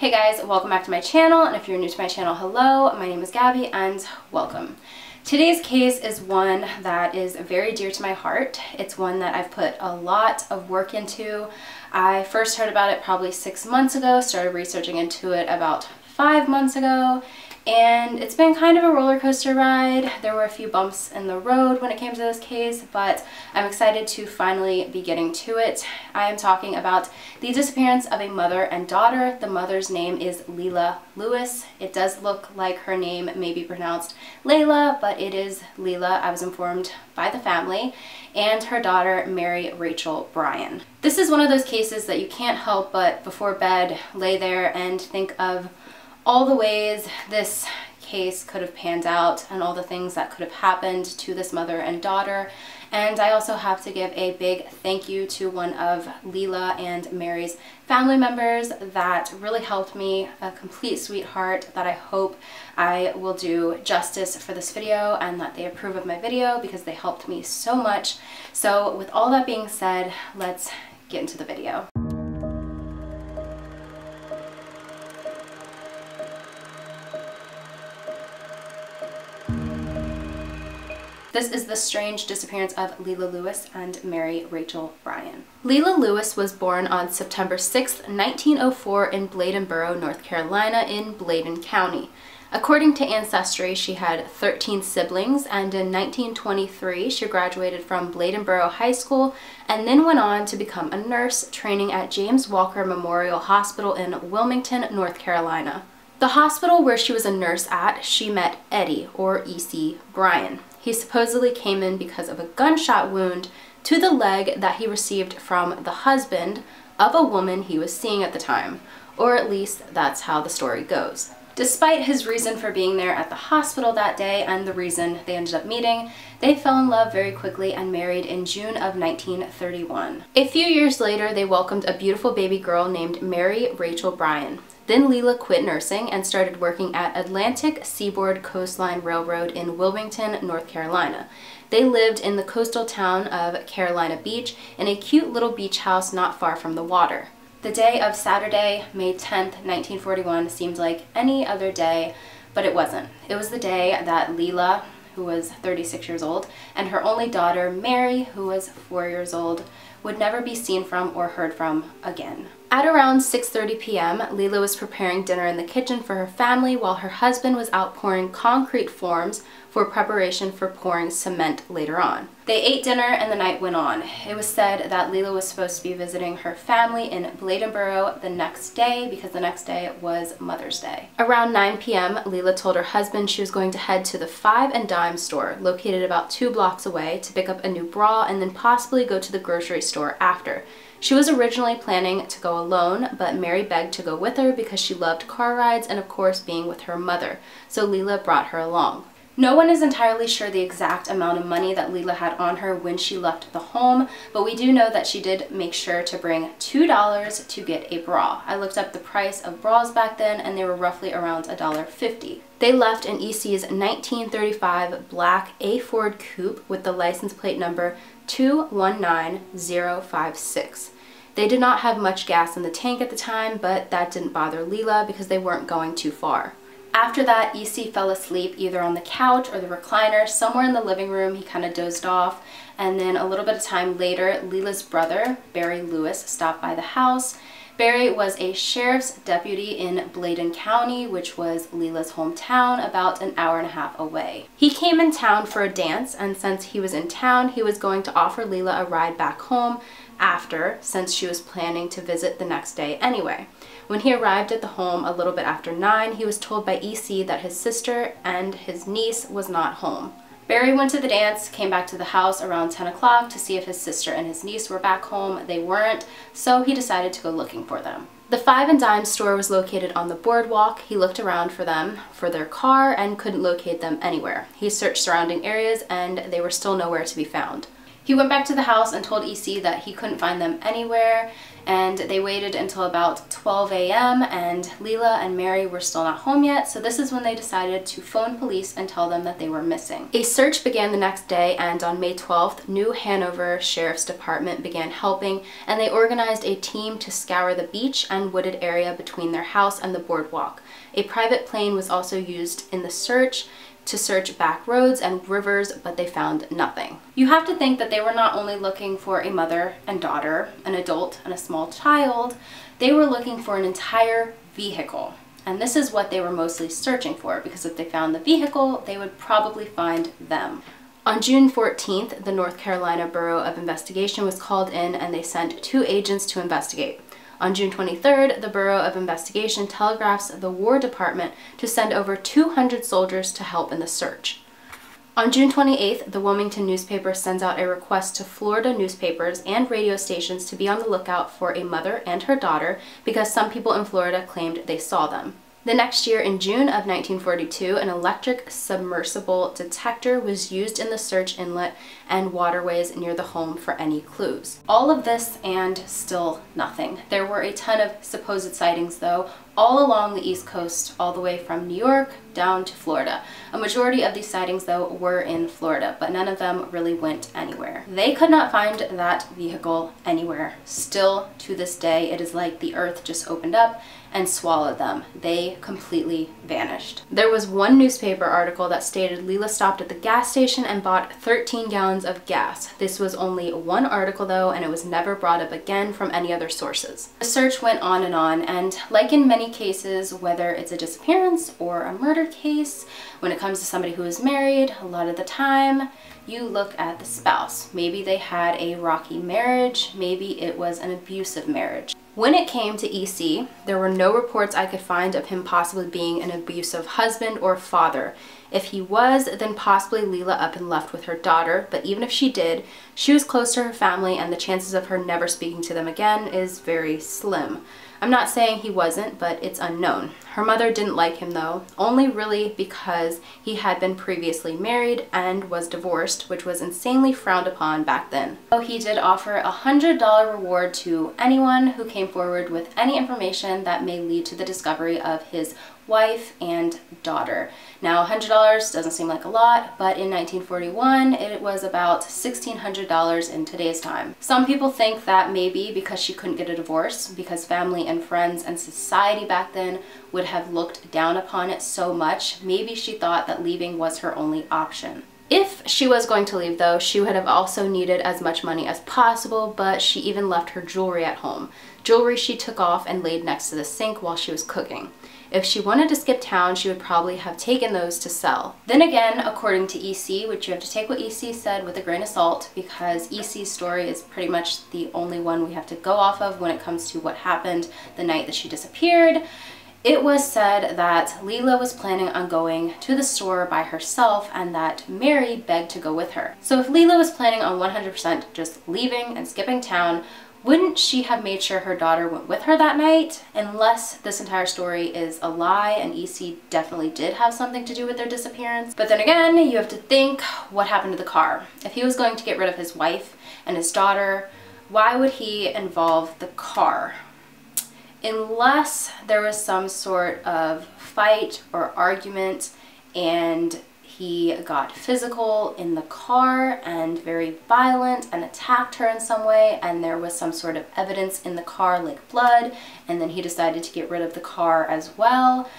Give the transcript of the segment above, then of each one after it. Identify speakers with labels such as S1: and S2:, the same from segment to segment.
S1: Hey guys, welcome back to my channel, and if you're new to my channel, hello, my name is Gabby, and welcome. Today's case is one that is very dear to my heart. It's one that I've put a lot of work into. I first heard about it probably six months ago, started researching into it about five months ago, and it's been kind of a roller coaster ride. There were a few bumps in the road when it came to this case, but I'm excited to finally be getting to it. I am talking about the disappearance of a mother and daughter. The mother's name is Leila Lewis. It does look like her name may be pronounced Layla, but it is Leila, I was informed by the family, and her daughter, Mary Rachel Bryan. This is one of those cases that you can't help but before bed lay there and think of all the ways this case could have panned out and all the things that could have happened to this mother and daughter. And I also have to give a big thank you to one of Leila and Mary's family members that really helped me, a complete sweetheart that I hope I will do justice for this video and that they approve of my video because they helped me so much. So with all that being said, let's get into the video. This is the strange disappearance of Leila Lewis and Mary Rachel Bryan. Leila Lewis was born on September 6, 1904 in Bladenboro, North Carolina in Bladen County. According to Ancestry, she had 13 siblings and in 1923 she graduated from Bladenboro High School and then went on to become a nurse training at James Walker Memorial Hospital in Wilmington, North Carolina. The hospital where she was a nurse at, she met Eddie, or E.C. Bryan. He supposedly came in because of a gunshot wound to the leg that he received from the husband of a woman he was seeing at the time, or at least that's how the story goes. Despite his reason for being there at the hospital that day and the reason they ended up meeting, they fell in love very quickly and married in June of 1931. A few years later, they welcomed a beautiful baby girl named Mary Rachel Bryan. Then Leila quit nursing and started working at Atlantic Seaboard Coastline Railroad in Wilmington, North Carolina. They lived in the coastal town of Carolina Beach in a cute little beach house not far from the water. The day of Saturday, May 10th, 1941 seemed like any other day, but it wasn't. It was the day that Leila, who was 36 years old, and her only daughter, Mary, who was 4 years old, would never be seen from or heard from again. At around 6.30 p.m., Leila was preparing dinner in the kitchen for her family while her husband was out pouring concrete forms for preparation for pouring cement later on. They ate dinner and the night went on. It was said that Leila was supposed to be visiting her family in Bladenboro the next day because the next day was Mother's Day. Around 9 p.m., Leila told her husband she was going to head to the Five and Dime store located about two blocks away to pick up a new bra and then possibly go to the grocery store after. She was originally planning to go alone, but Mary begged to go with her because she loved car rides and of course being with her mother, so Leila brought her along. No one is entirely sure the exact amount of money that Leila had on her when she left the home, but we do know that she did make sure to bring $2 to get a bra. I looked up the price of bras back then and they were roughly around $1.50. They left an EC's 1935 black A Ford Coupe with the license plate number 219056. They did not have much gas in the tank at the time, but that didn't bother Leila because they weren't going too far. After that, EC fell asleep either on the couch or the recliner, somewhere in the living room. He kind of dozed off. And then a little bit of time later, Leila's brother, Barry Lewis, stopped by the house. Barry was a sheriff's deputy in Bladen County, which was Leila's hometown, about an hour and a half away. He came in town for a dance, and since he was in town, he was going to offer Leila a ride back home after, since she was planning to visit the next day anyway. When he arrived at the home a little bit after 9, he was told by EC that his sister and his niece was not home. Barry went to the dance, came back to the house around 10 o'clock to see if his sister and his niece were back home. They weren't, so he decided to go looking for them. The Five and Dime store was located on the boardwalk. He looked around for them, for their car, and couldn't locate them anywhere. He searched surrounding areas and they were still nowhere to be found. He went back to the house and told EC that he couldn't find them anywhere and they waited until about 12 a.m. and Leila and Mary were still not home yet, so this is when they decided to phone police and tell them that they were missing. A search began the next day and on May 12th, New Hanover Sheriff's Department began helping and they organized a team to scour the beach and wooded area between their house and the boardwalk. A private plane was also used in the search to search back roads and rivers, but they found nothing. You have to think that they were not only looking for a mother and daughter, an adult and a small child, they were looking for an entire vehicle. And this is what they were mostly searching for because if they found the vehicle, they would probably find them. On June 14th, the North Carolina Bureau of Investigation was called in and they sent two agents to investigate. On June 23rd, the Bureau of Investigation telegraphs the War Department to send over 200 soldiers to help in the search. On June 28th, the Wilmington newspaper sends out a request to Florida newspapers and radio stations to be on the lookout for a mother and her daughter because some people in Florida claimed they saw them. The next year, in June of 1942, an electric submersible detector was used in the search inlet and waterways near the home for any clues. All of this and still nothing. There were a ton of supposed sightings though, all along the East Coast, all the way from New York down to Florida. A majority of these sightings, though, were in Florida, but none of them really went anywhere. They could not find that vehicle anywhere. Still, to this day, it is like the earth just opened up and swallowed them. They completely vanished. There was one newspaper article that stated Leila stopped at the gas station and bought 13 gallons of gas. This was only one article though, and it was never brought up again from any other sources. The search went on and on, and like in many cases, whether it's a disappearance or a murder case, when it comes to somebody who is married, a lot of the time, you look at the spouse. Maybe they had a rocky marriage, maybe it was an abusive marriage. When it came to EC, there were no reports I could find of him possibly being an abusive husband or father. If he was, then possibly Leila up and left with her daughter, but even if she did, she was close to her family and the chances of her never speaking to them again is very slim. I'm not saying he wasn't, but it's unknown. Her mother didn't like him though, only really because he had been previously married and was divorced, which was insanely frowned upon back then. So he did offer a $100 reward to anyone who came forward with any information that may lead to the discovery of his wife and daughter. Now $100 doesn't seem like a lot, but in 1941 it was about $1,600 in today's time. Some people think that maybe because she couldn't get a divorce, because family and friends and society back then would have looked down upon it so much, maybe she thought that leaving was her only option. If she was going to leave though, she would have also needed as much money as possible, but she even left her jewelry at home. Jewelry she took off and laid next to the sink while she was cooking. If she wanted to skip town, she would probably have taken those to sell. Then again, according to EC, which you have to take what EC said with a grain of salt because EC's story is pretty much the only one we have to go off of when it comes to what happened the night that she disappeared. It was said that Leila was planning on going to the store by herself and that Mary begged to go with her. So if Leila was planning on 100% just leaving and skipping town, wouldn't she have made sure her daughter went with her that night? Unless this entire story is a lie and EC definitely did have something to do with their disappearance. But then again, you have to think what happened to the car. If he was going to get rid of his wife and his daughter, why would he involve the car? Unless there was some sort of fight or argument and he got physical in the car and very violent and attacked her in some way and there was some sort of evidence in the car like blood and then he decided to get rid of the car as well.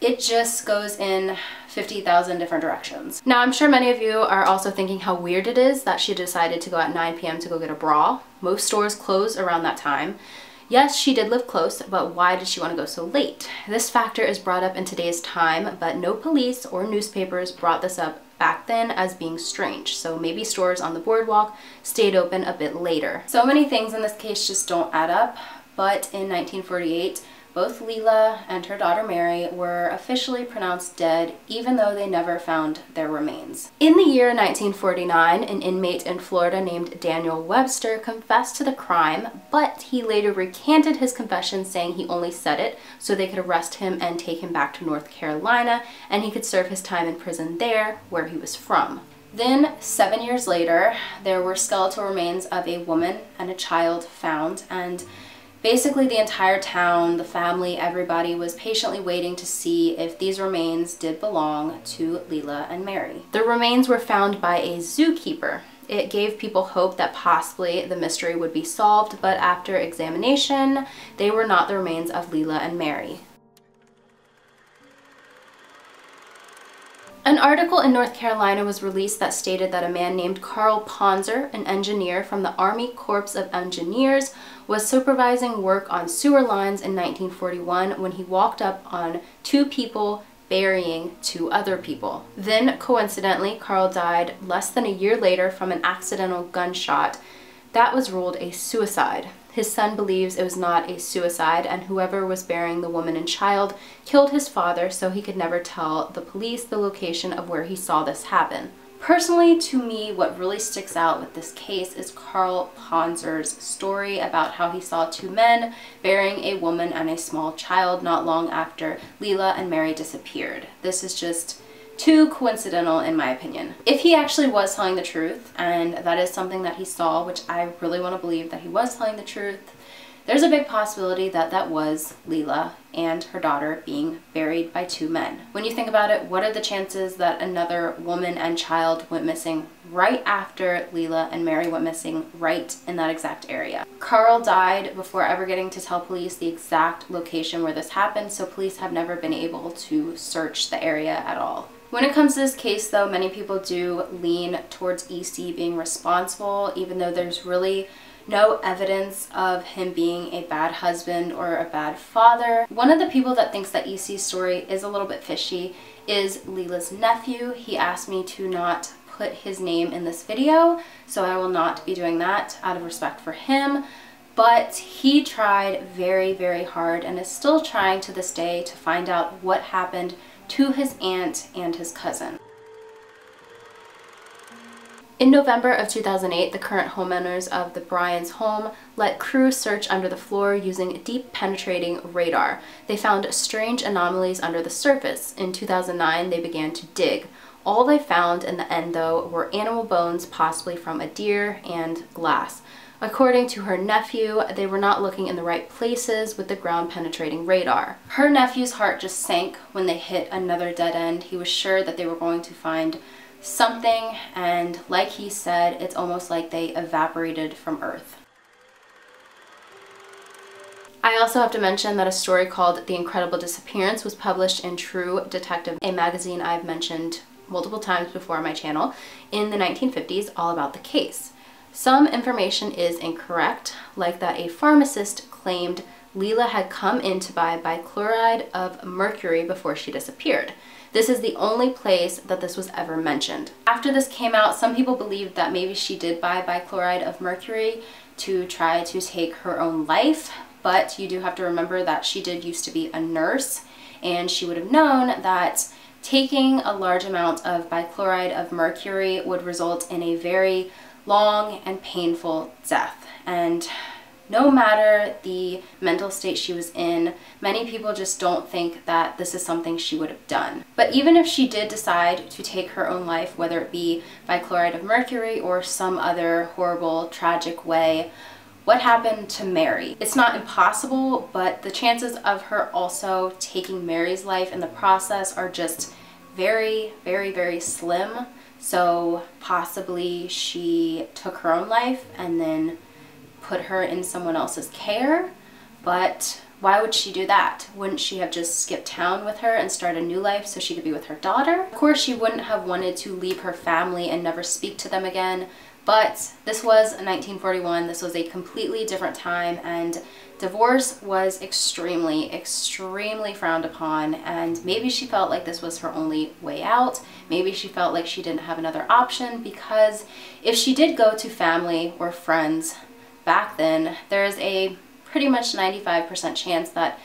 S1: It just goes in 50,000 different directions. Now I'm sure many of you are also thinking how weird it is that she decided to go at 9 p.m. to go get a bra. Most stores close around that time. Yes, she did live close, but why did she want to go so late? This factor is brought up in today's time, but no police or newspapers brought this up back then as being strange, so maybe stores on the boardwalk stayed open a bit later. So many things in this case just don't add up, but in 1948, both Leila and her daughter Mary were officially pronounced dead even though they never found their remains. In the year 1949, an inmate in Florida named Daniel Webster confessed to the crime, but he later recanted his confession saying he only said it so they could arrest him and take him back to North Carolina and he could serve his time in prison there where he was from. Then, seven years later, there were skeletal remains of a woman and a child found, and Basically, the entire town, the family, everybody was patiently waiting to see if these remains did belong to Leila and Mary. The remains were found by a zookeeper. It gave people hope that possibly the mystery would be solved, but after examination, they were not the remains of Leila and Mary. An article in North Carolina was released that stated that a man named Carl Ponzer, an engineer from the Army Corps of Engineers, was supervising work on sewer lines in 1941 when he walked up on two people burying two other people. Then, coincidentally, Carl died less than a year later from an accidental gunshot. That was ruled a suicide. His son believes it was not a suicide, and whoever was burying the woman and child killed his father so he could never tell the police the location of where he saw this happen. Personally, to me, what really sticks out with this case is Carl Ponzer's story about how he saw two men burying a woman and a small child not long after Leila and Mary disappeared. This is just too coincidental in my opinion. If he actually was telling the truth, and that is something that he saw, which I really want to believe that he was telling the truth, there's a big possibility that that was Leila and her daughter being buried by two men. When you think about it, what are the chances that another woman and child went missing right after Leila and Mary went missing right in that exact area? Carl died before ever getting to tell police the exact location where this happened, so police have never been able to search the area at all. When it comes to this case though, many people do lean towards EC being responsible, even though there's really no evidence of him being a bad husband or a bad father. One of the people that thinks that EC's story is a little bit fishy is Leila's nephew. He asked me to not put his name in this video, so I will not be doing that out of respect for him. But he tried very, very hard and is still trying to this day to find out what happened to his aunt and his cousin. In November of 2008, the current homeowners of the Bryans' home let crews search under the floor using deep penetrating radar. They found strange anomalies under the surface. In 2009, they began to dig. All they found in the end, though, were animal bones, possibly from a deer, and glass. According to her nephew, they were not looking in the right places with the ground penetrating radar. Her nephew's heart just sank when they hit another dead end. He was sure that they were going to find something and like he said, it's almost like they evaporated from Earth. I also have to mention that a story called The Incredible Disappearance was published in True Detective, a magazine I've mentioned multiple times before on my channel, in the 1950s all about the case. Some information is incorrect, like that a pharmacist claimed Leila had come in to buy bichloride of mercury before she disappeared. This is the only place that this was ever mentioned. After this came out, some people believed that maybe she did buy bichloride of mercury to try to take her own life, but you do have to remember that she did used to be a nurse and she would have known that taking a large amount of bichloride of mercury would result in a very long and painful death. And no matter the mental state she was in, many people just don't think that this is something she would have done. But even if she did decide to take her own life, whether it be by chloride of mercury or some other horrible, tragic way, what happened to Mary? It's not impossible, but the chances of her also taking Mary's life in the process are just very, very, very slim. So possibly she took her own life and then put her in someone else's care. But why would she do that? Wouldn't she have just skipped town with her and start a new life so she could be with her daughter? Of course, she wouldn't have wanted to leave her family and never speak to them again. But this was 1941. This was a completely different time and divorce was extremely, extremely frowned upon. And maybe she felt like this was her only way out. Maybe she felt like she didn't have another option because if she did go to family or friends back then, there is a pretty much 95% chance that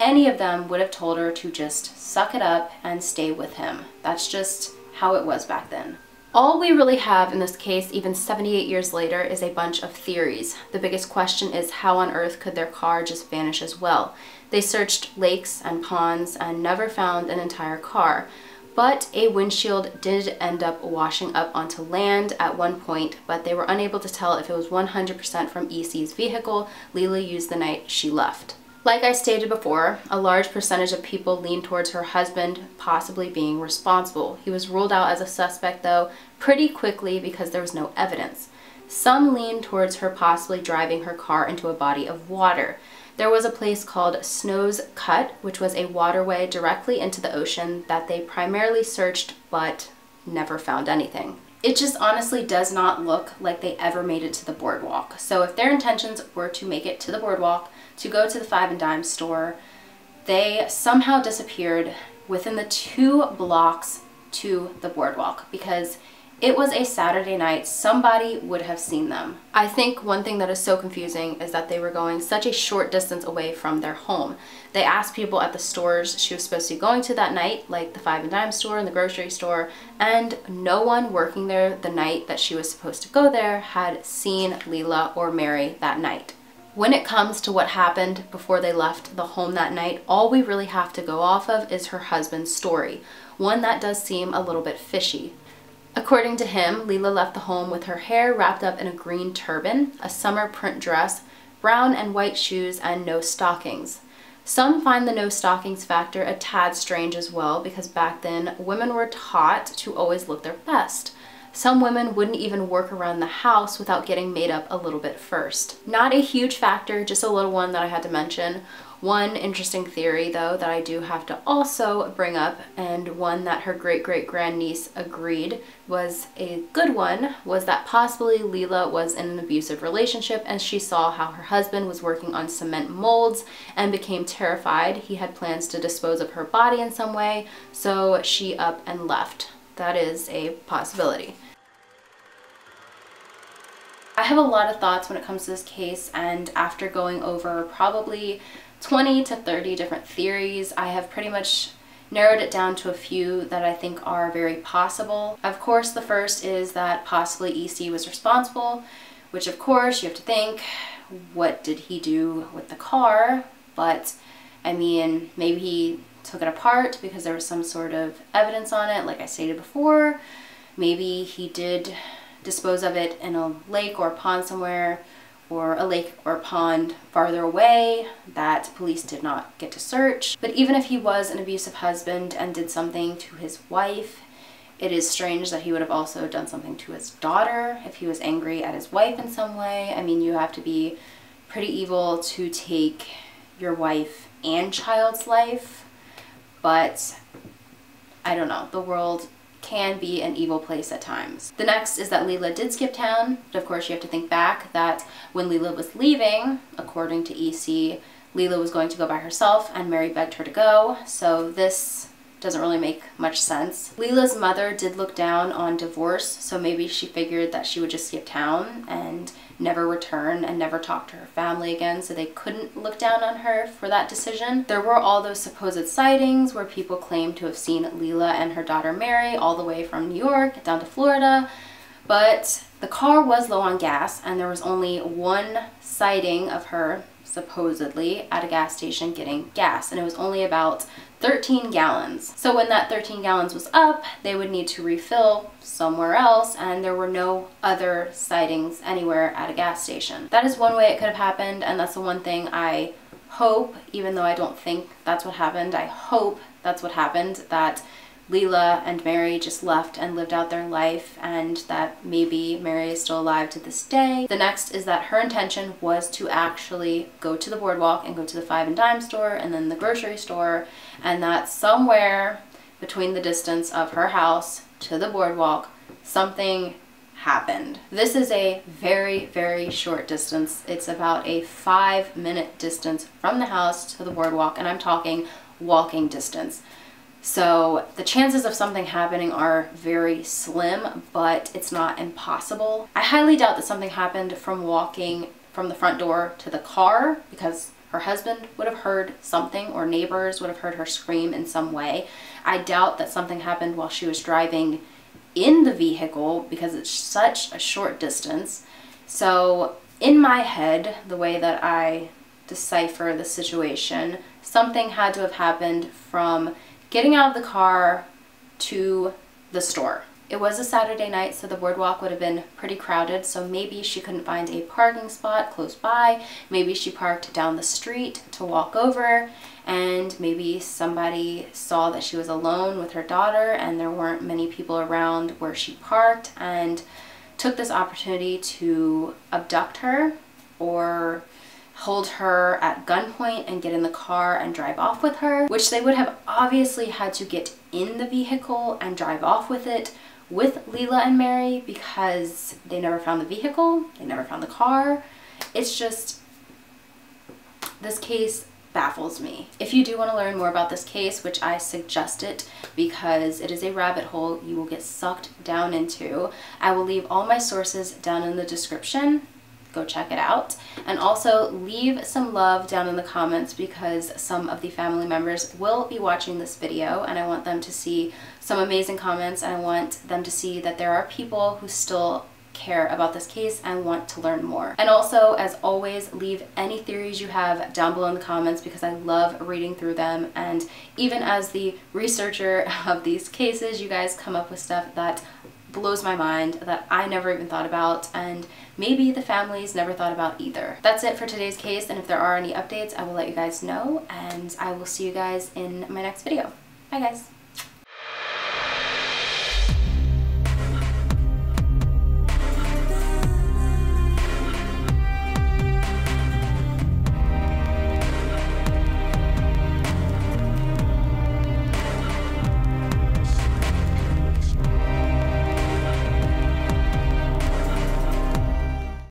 S1: any of them would have told her to just suck it up and stay with him. That's just how it was back then. All we really have in this case, even 78 years later, is a bunch of theories. The biggest question is how on earth could their car just vanish as well? They searched lakes and ponds and never found an entire car. but a windshield did end up washing up onto land at one point, but they were unable to tell if it was 100% from EC's vehicle Leila used the night she left. Like I stated before, a large percentage of people leaned towards her husband possibly being responsible. He was ruled out as a suspect though pretty quickly because there was no evidence. Some leaned towards her possibly driving her car into a body of water. There was a place called Snow's Cut, which was a waterway directly into the ocean that they primarily searched but never found anything. It just honestly does not look like they ever made it to the boardwalk. So if their intentions were to make it to the boardwalk, to go to the Five and Dime store, they somehow disappeared within the two blocks to the boardwalk because it was a Saturday night. Somebody would have seen them. I think one thing that is so confusing is that they were going such a short distance away from their home. They asked people at the stores she was supposed to be going to that night, like the Five and Dime store and the grocery store, and no one working there the night that she was supposed to go there had seen Leila or Mary that night. When it comes to what happened before they left the home that night, all we really have to go off of is her husband's story, one that does seem a little bit fishy. According to him, Leila left the home with her hair wrapped up in a green turban, a summer print dress, brown and white shoes, and no stockings. Some find the no stockings factor a tad strange as well because back then women were taught to always look their best. Some women wouldn't even work around the house without getting made up a little bit first. Not a huge factor, just a little one that I had to mention. One interesting theory though that I do have to also bring up and one that her great great grandniece agreed was a good one was that possibly Leila was in an abusive relationship and she saw how her husband was working on cement molds and became terrified. He had plans to dispose of her body in some way so she up and left. That is a possibility. I have a lot of thoughts when it comes to this case and after going over probably 20 to 30 different theories. I have pretty much narrowed it down to a few that I think are very possible. Of course, the first is that possibly EC was responsible, which of course you have to think, what did he do with the car? But I mean, maybe he took it apart because there was some sort of evidence on it, like I stated before. Maybe he did dispose of it in a lake or a pond somewhere or a lake or pond farther away that police did not get to search. But even if he was an abusive husband and did something to his wife, it is strange that he would have also done something to his daughter if he was angry at his wife in some way. I mean, you have to be pretty evil to take your wife and child's life, but I don't know. The world can be an evil place at times. The next is that Leila did skip town, but of course you have to think back that when Leila was leaving, according to EC, Leila was going to go by herself and Mary begged her to go, so this doesn't really make much sense. Leila's mother did look down on divorce, so maybe she figured that she would just skip town and never return and never talk to her family again, so they couldn't look down on her for that decision. There were all those supposed sightings where people claimed to have seen Leila and her daughter Mary all the way from New York down to Florida, but the car was low on gas and there was only one sighting of her supposedly at a gas station getting gas and it was only about 13 gallons. So when that 13 gallons was up, they would need to refill somewhere else and there were no other sightings anywhere at a gas station. That is one way it could have happened and that's the one thing I hope, even though I don't think that's what happened, I hope that's what happened, that Leila and Mary just left and lived out their life and that maybe Mary is still alive to this day. The next is that her intention was to actually go to the boardwalk and go to the five and dime store and then the grocery store and that somewhere between the distance of her house to the boardwalk something happened. This is a very, very short distance. It's about a five minute distance from the house to the boardwalk and I'm talking walking distance. So the chances of something happening are very slim, but it's not impossible. I highly doubt that something happened from walking from the front door to the car because her husband would have heard something or neighbors would have heard her scream in some way. I doubt that something happened while she was driving in the vehicle because it's such a short distance. So in my head, the way that I decipher the situation, something had to have happened from getting out of the car to the store. It was a Saturday night, so the boardwalk would have been pretty crowded, so maybe she couldn't find a parking spot close by. Maybe she parked down the street to walk over, and maybe somebody saw that she was alone with her daughter and there weren't many people around where she parked and took this opportunity to abduct her or hold her at gunpoint and get in the car and drive off with her, which they would have obviously had to get in the vehicle and drive off with it with Leila and Mary because they never found the vehicle, they never found the car. It's just, this case baffles me. If you do want to learn more about this case, which I suggest it because it is a rabbit hole you will get sucked down into, I will leave all my sources down in the description. Go check it out. And also leave some love down in the comments because some of the family members will be watching this video and I want them to see some amazing comments and I want them to see that there are people who still care about this case and want to learn more. And also, as always, leave any theories you have down below in the comments because I love reading through them. And even as the researcher of these cases, you guys come up with stuff that blows my mind that I never even thought about and maybe the families never thought about either. That's it for today's case and if there are any updates I will let you guys know and I will see you guys in my next video. Bye guys!